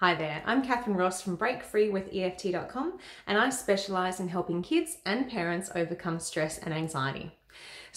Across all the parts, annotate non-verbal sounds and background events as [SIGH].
Hi there, I'm Catharine Ross from BreakFreeWithEFT.com and I specialise in helping kids and parents overcome stress and anxiety.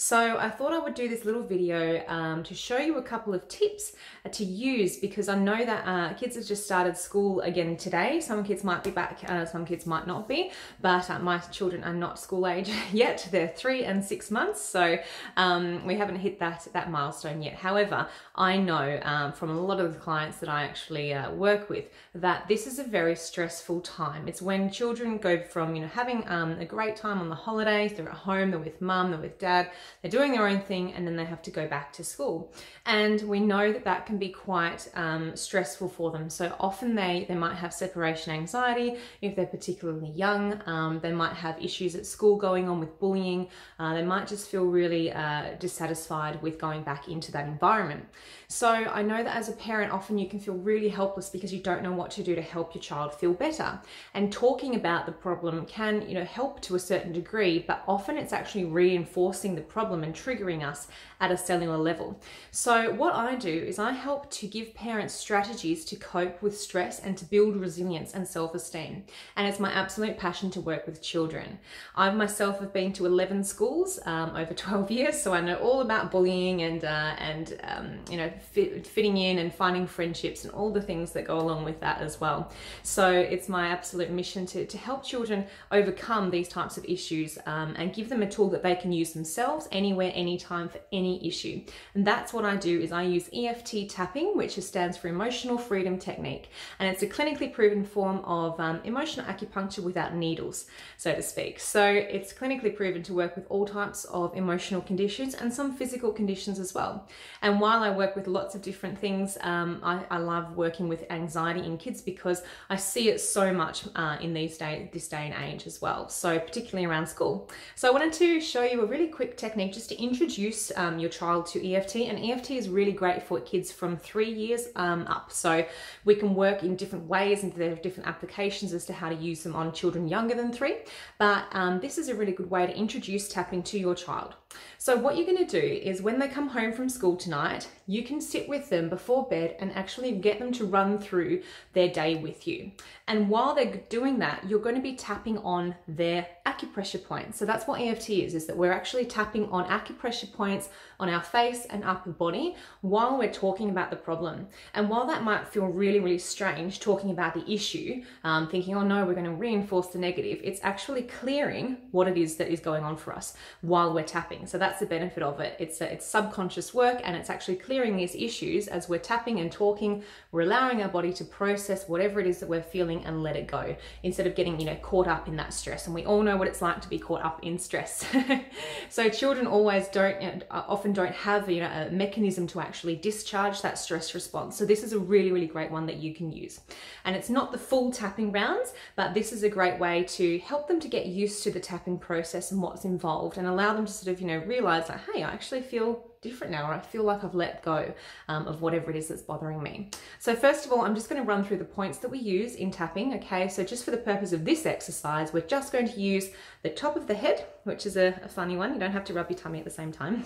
So I thought I would do this little video um, to show you a couple of tips uh, to use because I know that uh, kids have just started school again today. Some kids might be back, uh, some kids might not be, but uh, my children are not school age [LAUGHS] yet. They're three and six months, so um, we haven't hit that, that milestone yet. However, I know um, from a lot of the clients that I actually uh, work with that this is a very stressful time. It's when children go from you know having um, a great time on the holidays, they're at home, they're with mum, they're with dad, they're doing their own thing and then they have to go back to school. And we know that that can be quite um, stressful for them. So often they, they might have separation anxiety if they're particularly young. Um, they might have issues at school going on with bullying. Uh, they might just feel really uh, dissatisfied with going back into that environment. So I know that as a parent, often you can feel really helpless because you don't know what to do to help your child feel better. And talking about the problem can, you know, help to a certain degree, but often it's actually reinforcing the problem and triggering us at a cellular level. So what I do is I help to give parents strategies to cope with stress and to build resilience and self-esteem. And it's my absolute passion to work with children. I myself have been to 11 schools um, over 12 years, so I know all about bullying and, uh, and um, you know, fit, fitting in and finding friendships and all the things that go along with that as well. So it's my absolute mission to, to help children overcome these types of issues um, and give them a tool that they can use themselves anywhere, anytime for any issue. And that's what I do is I use EFT tapping, which stands for Emotional Freedom Technique. And it's a clinically proven form of um, emotional acupuncture without needles, so to speak. So it's clinically proven to work with all types of emotional conditions and some physical conditions as well. And while I work with lots of different things. Um, I, I, love working with anxiety in kids because I see it so much uh, in these day, this day and age as well. So particularly around school. So I wanted to show you a really quick technique just to introduce um, your child to EFT. And EFT is really great for kids from three years um, up. So we can work in different ways and there are different applications as to how to use them on children younger than three. But um, this is a really good way to introduce tapping to your child. So what you're going to do is when they come home from school tonight, you can sit with them before bed and actually get them to run through their day with you. And while they're doing that, you're going to be tapping on their acupressure points. So that's what EFT is, is that we're actually tapping on acupressure points on our face and upper body while we're talking about the problem. And while that might feel really, really strange talking about the issue, um, thinking, oh no, we're going to reinforce the negative, it's actually clearing what it is that is going on for us while we're tapping. So that's the benefit of it. It's, a, it's subconscious work and it's actually clearing these issues as we're tapping and talking. We're allowing our body to process whatever it is that we're feeling and let it go instead of getting, you know, caught up in that stress. And we all know what it's like to be caught up in stress. [LAUGHS] so children always don't, uh, often don't have, you know, a mechanism to actually discharge that stress response. So this is a really, really great one that you can use. And it's not the full tapping rounds, but this is a great way to help them to get used to the tapping process and what's involved and allow them to sort of, you know, realize that, hey, I actually feel different now, or I feel like I've let go um, of whatever it is that's bothering me. So first of all, I'm just going to run through the points that we use in tapping. Okay, so just for the purpose of this exercise, we're just going to use the top of the head, which is a, a funny one. You don't have to rub your tummy at the same time.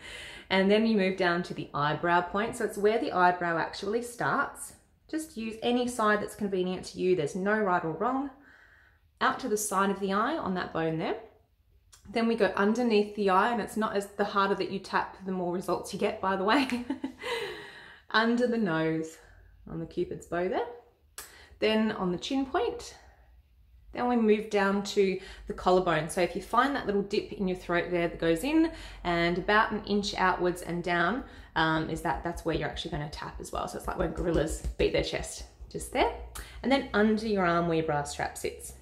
[LAUGHS] and then you move down to the eyebrow point. So it's where the eyebrow actually starts. Just use any side that's convenient to you. There's no right or wrong. Out to the side of the eye on that bone there. Then we go underneath the eye and it's not as the harder that you tap, the more results you get, by the way. [LAUGHS] Under the nose on the cupid's bow there. Then on the chin point. Then we move down to the collarbone. So if you find that little dip in your throat there that goes in and about an inch outwards and down, um, is that that's where you're actually going to tap as well. So it's like when gorillas beat their chest, just there. And then under your arm where your bra strap sits.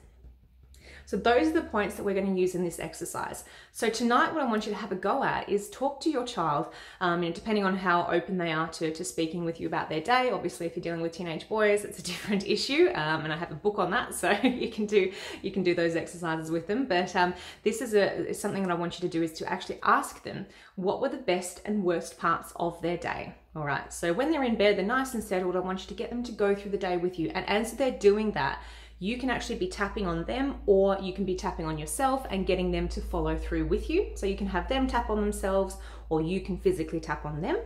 So those are the points that we're going to use in this exercise. So tonight what I want you to have a go at is talk to your child, um, and depending on how open they are to, to speaking with you about their day. Obviously, if you're dealing with teenage boys, it's a [LAUGHS] different issue, um, and I have a book on that, [LAUGHS] so you can do you can do those exercises with them. But um, this is a is something that I want you to do is to actually ask them what were the best and worst parts of their day. All right, so when they're in bed, they're nice and settled. I want you to get them to go through the day with you, and as they're doing that, you can actually be tapping on them or you can be tapping on yourself and getting them to follow through with you. So you can have them tap on themselves or you can physically tap on them.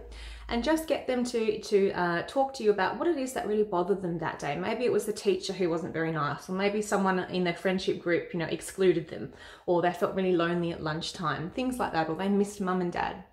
and just get them to, to uh, talk to you about what it is that really bothered them that day. Maybe it was the teacher who wasn't very nice, or maybe someone in their friendship group, you know, excluded them, or they felt really lonely at lunchtime, things like that, or they missed mum and dad.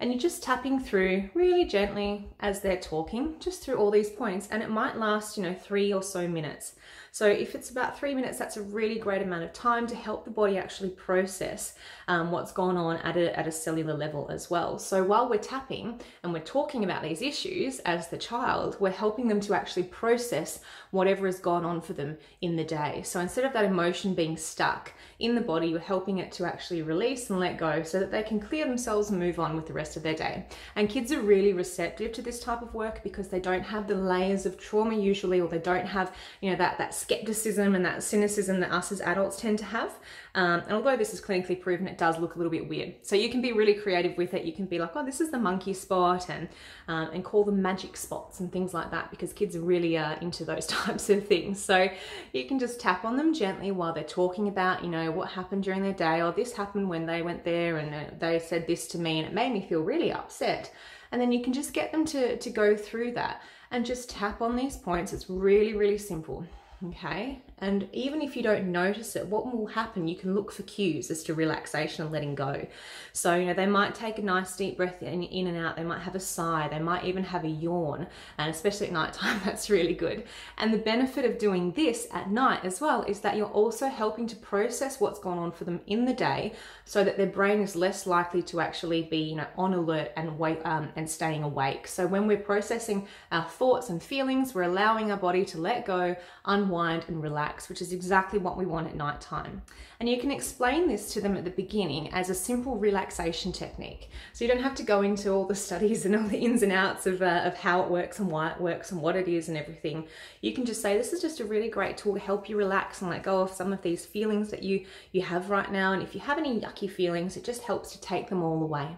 And you're just tapping through really gently as they're talking, just through all these points, and it might last, you know, three or so minutes. So if it's about three minutes, that's a really great amount of time to help the body actually process um, what's gone on at a, at a cellular level as well. So while we're tapping and we're talking about these issues as the child, we're helping them to actually process whatever has gone on for them in the day. So instead of that emotion being stuck in the body, we're helping it to actually release and let go so that they can clear themselves and move on with the rest of their day. And kids are really receptive to this type of work because they don't have the layers of trauma usually, or they don't have, you know, that, that skepticism and that cynicism that us as adults tend to have. Um, and although this is clinically proven, it does look a little bit weird. So you can be really creative with it. You can be like, oh, this is the monkey spot and, um, and call them magic spots and things like that because kids are really uh, into those [LAUGHS] types of things. So you can just tap on them gently while they're talking about, you know, what happened during their day or this happened when they went there and uh, they said this to me and it made me feel really upset. And then you can just get them to, to go through that and just tap on these points. It's really, really simple okay? And even if you don't notice it, what will happen? You can look for cues as to relaxation and letting go. So, you know, they might take a nice deep breath in, in and out. They might have a sigh. They might even have a yawn. And especially at nighttime, [LAUGHS] that's really good. And the benefit of doing this at night as well is that you're also helping to process what's gone on for them in the day so that their brain is less likely to actually be, you know, on alert and wait um, and staying awake. So when we're processing our thoughts and feelings, we're allowing our body to let go, unwind and relax, which is exactly what we want at night time. And you can explain this to them at the beginning as a simple relaxation technique. So you don't have to go into all the studies and all the ins and outs of, uh, of how it works and why it works and what it is and everything. You can just say, this is just a really great tool to help you relax and let go of some of these feelings that you, you have right now. And if you have any yucky feelings, it just helps to take them all away.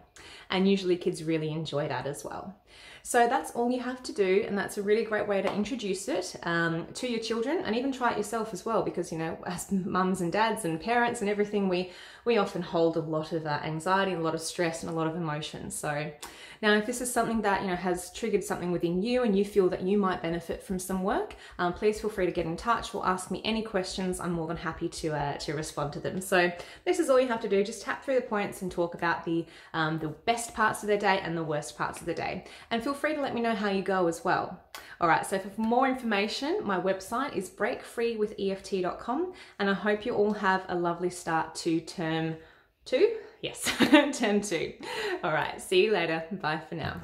And usually kids really enjoy that as well. So that's all you have to do, and that's a really great way to introduce it um, to your children, and even try it yourself as well. Because you know, as mums and dads and parents and everything, we we often hold a lot of uh, anxiety, a lot of stress, and a lot of emotions. So now, if this is something that you know has triggered something within you, and you feel that you might benefit from some work, um, please feel free to get in touch or ask me any questions. I'm more than happy to uh, to respond to them. So this is all you have to do: just tap through the points and talk about the um, the best parts of the day and the worst parts of the day, and feel free to let me know how you go as well. All right, so for more information, my website is breakfreewitheft.com, and I hope you all have a lovely start to term two. Yes, [LAUGHS] term two. All right, see you later. Bye for now.